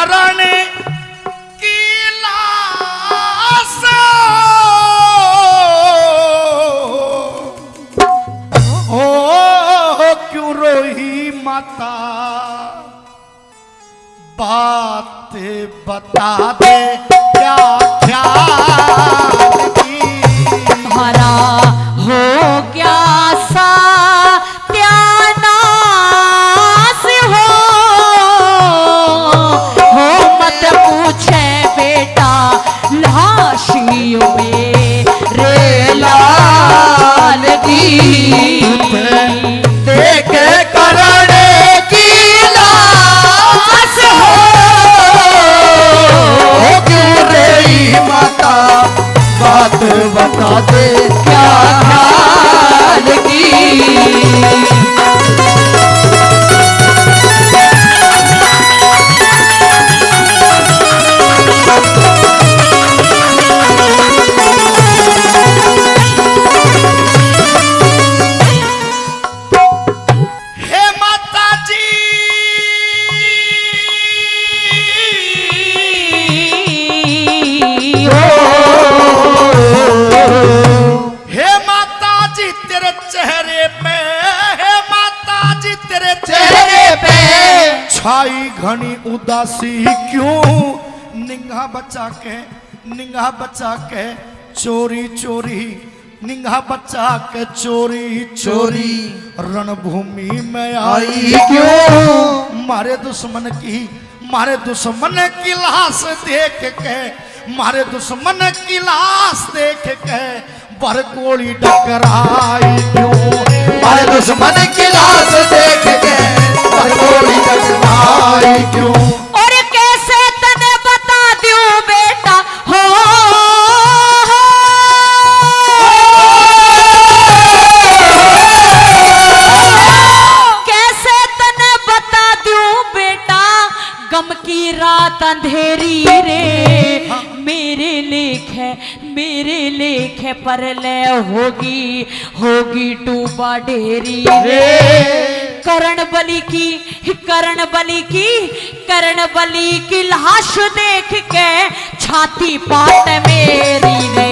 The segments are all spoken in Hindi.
कारण लाल की छाई घनी उदासी क्यों? निगाह बचा के निगाह बचा के चोरी चोरी। निगाह बचा के चोरी चोरी। रणभूमि में आई क्यों? मारे दुश्मन की, मारे दुश्मन की लाश देख के, मारे दुश्मन की लाश देख के बर गोली टकराई क्यों? मारे दुश्मन की लाश देख के। कैसे तने बता दूँ बेटा? गम की रात अंधेरी रे। मेरे लेख है, मेरे लेख पर ले होगी होगी टूबा ढेरी रे। करण बलि की करण बलि की करण बलि की लाश देख के छाती पाट मेरी रे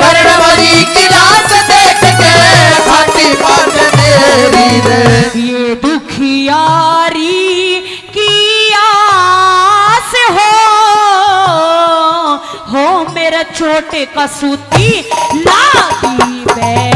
कर्णवरी की लाश देख के छाती पाट मेरी रे ये दुखियारी की आस हो हो मेरा छोटे कसूती लागी बैरण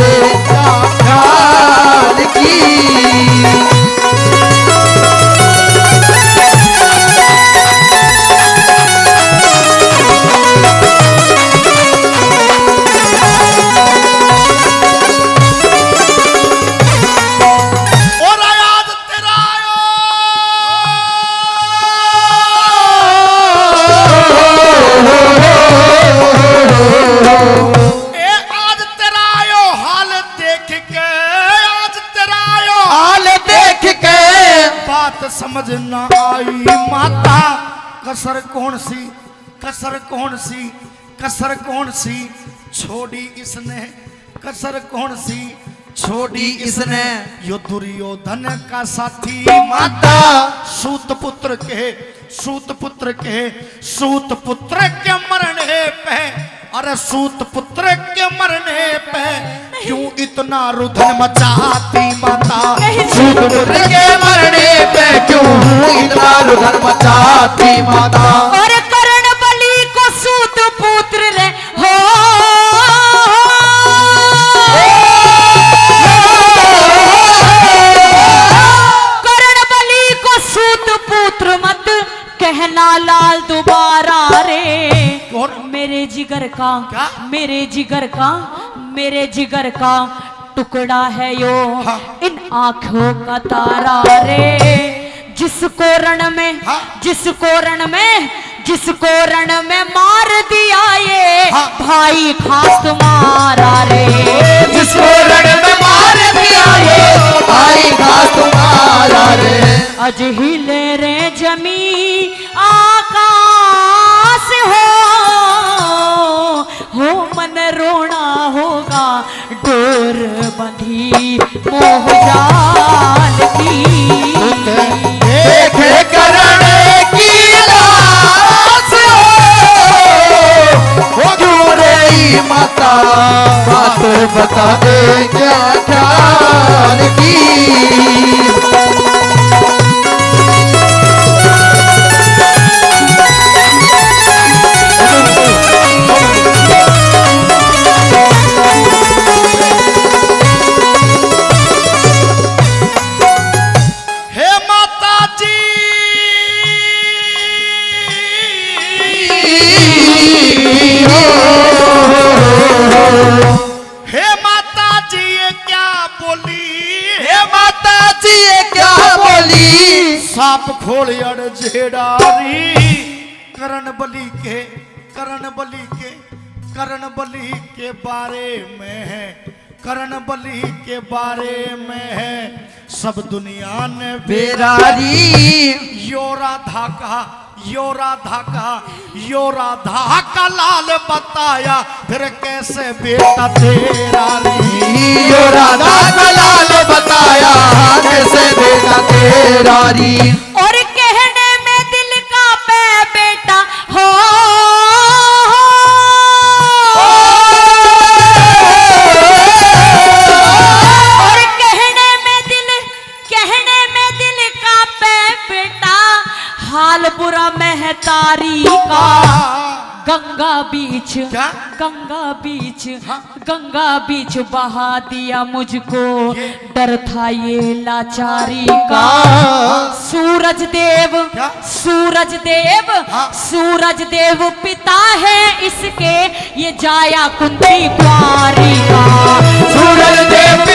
आई माता, कसर कौन सी? कसर कौन सी? कसर कौन सी? छोड़ी इसने। कसर कौन सी? छोड़ी इसने। यो दुर्योधन का साथी माता, सूत पुत्र के सूत पुत्र के सूत पुत्र के मरने पे, अरे सूत पुत्र के मरने पे क्यों इतना रुधन मचाती माता? के मरने पे क्यों इतना रुधन मचाती माता? और करण बलि को सूत पुत्र रे हो। करण बलि को सूत पुत्र मत कहना लाल दोबारा रे। और मेरे जिगर का क्या? मेरे जिगर का मेरे जिगर का टुकड़ा है यो। हाँ। इन आँखों का तारा रे। जिस कोरण में हाँ। जिस कोरण में जिस कोरण हाँ। में मार दिया ये। भाई खास तुम्हारा रे। जिस कोरण में मार दिया ये। भाई खास तुम्हारा रे। अज ही ले रे जमी आकाश हो। हो मन रोण डोर बंधी मोह जाल की साप खोल अड़ जेडारी। करण बलि के करण बलि के करण बलि के बारे में है। करण बलि के बारे में है। सब दुनिया ने बेरारी यो राधा का यो राधा का यो राधा का लाल बताया फिर कैसे बेटा तेरा री? यो राधा का लाल बताया कैसे बेटा तेरा री? और कहने में दिल का पै बेटा हो बीच क्या? गंगा बीच हाँ। गंगा बीच बहा दिया मुझको डर था ये लाचारी का सूरज देव क्या? सूरज देव हाँ। सूरज देव पिता है इसके ये जाया कुंती कुआरी का सूरज देव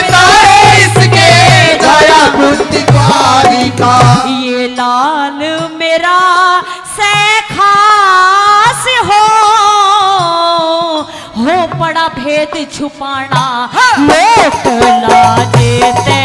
भेद छुपाना लोक लाजे ते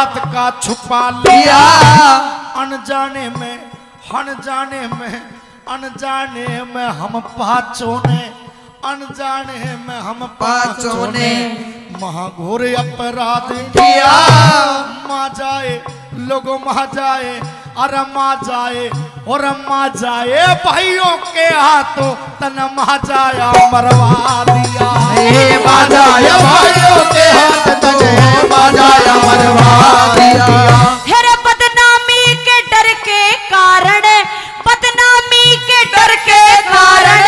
बात का छुपा लिया। अनजाने में अनजाने में अनजाने में हम पाँचों ने अनजाने में हम पाँचों ने महाघोर अपराध किया। माँ जाए लोगों माँ जाए अरे माँ जाए और माँ जाए भाइयों के हाथों तन माँ जाया मरवा दिया। भाइयों के हाथ कारण, बदनामी के डर के कारण,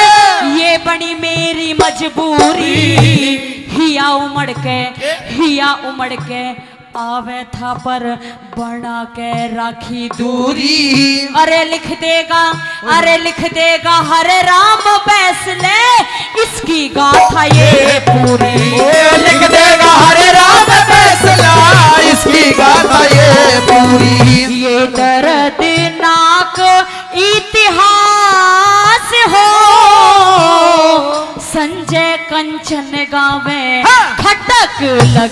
ये बनी मेरी मजबूरी। उमड़ के उमड़ के आवे था पर बना के राखी दूरी। अरे लिख देगा, अरे लिख देगा, हरे राम फैसले इसकी गाथा ये पूरी। la